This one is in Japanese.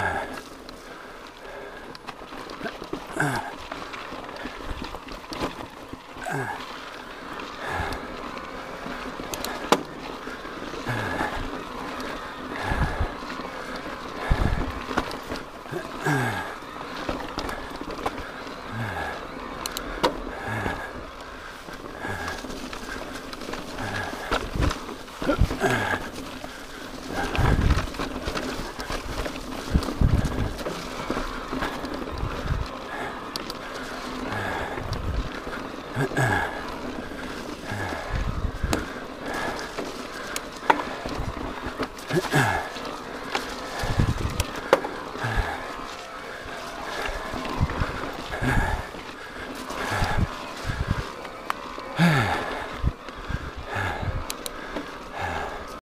Ugh. Uh-uh.